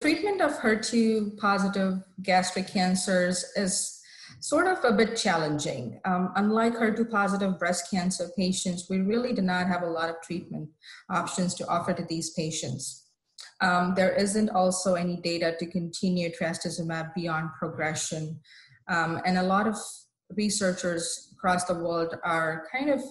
treatment of HER2 positive gastric cancers is sort of a bit challenging. Um, unlike HER2 positive breast cancer patients, we really do not have a lot of treatment options to offer to these patients. Um, there isn't also any data to continue trastuzumab beyond progression. Um, and a lot of researchers across the world are kind of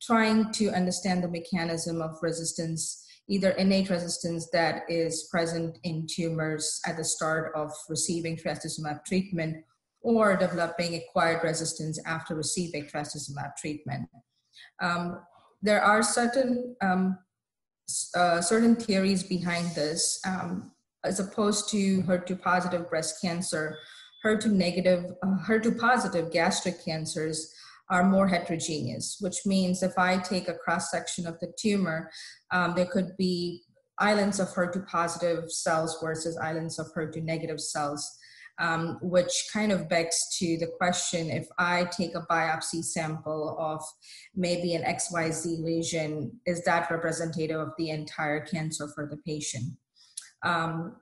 trying to understand the mechanism of resistance, either innate resistance that is present in tumors at the start of receiving trastuzumab treatment, or developing acquired resistance after receiving trastuzumab treatment. Um, there are certain um, uh, certain theories behind this. Um, as opposed to HER2 positive breast cancer, HER2 negative, uh, HER2 positive gastric cancers are more heterogeneous, which means if I take a cross section of the tumor, um, there could be islands of HER2 positive cells versus islands of HER2 negative cells um, which kind of begs to the question if I take a biopsy sample of maybe an XYZ lesion, is that representative of the entire cancer for the patient? Um,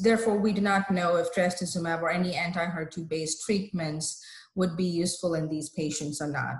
therefore, we do not know if trastuzumab or any anti-HER2 based treatments would be useful in these patients or not.